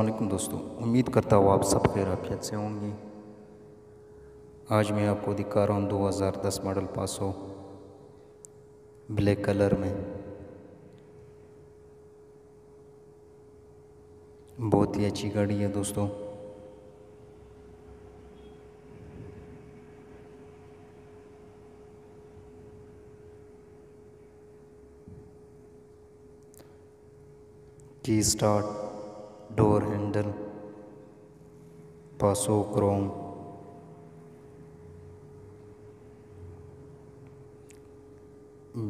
अलकुम दोस्तों। उम्मीद करता हूँ आप सब खैर आफियत से होंगे। आज मैं आपको दिखा रहा हूँ 2010 मॉडल पासो ब्लैक कलर में। बहुत ही अच्छी गाड़ी है दोस्तों। की स्टार्ट डोर हैंडल पासो क्रोम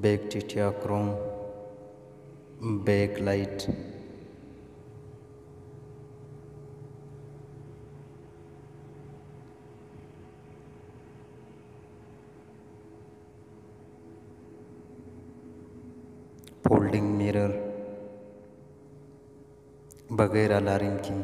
बैक टिटिया क्रोम बगैर अलार्म की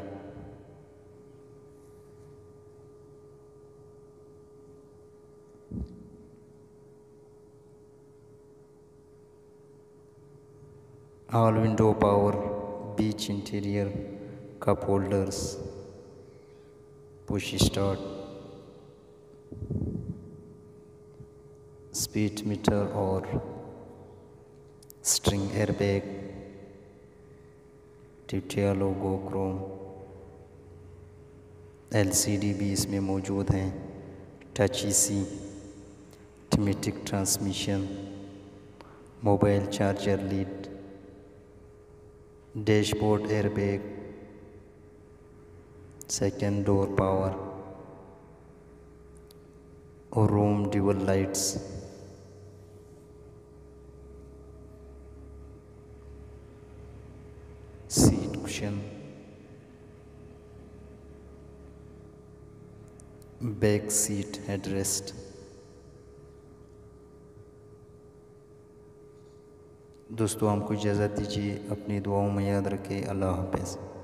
ऑल विंडो पावर बीच interior cup holders push start speed meter और स्ट्रिंग एयरबैग टिटिया लोगो क्रोम एलसीडी भी इसमें मौजूद हैं touch EC automatic transmission mobile charger lead dashboard airbag second door power और room dual lights seat back seat headrest. दोस्तों, हमको इजाज़त दीजिए, अपनी दुआओं में याद रखें। अल्लाह हाफिज़।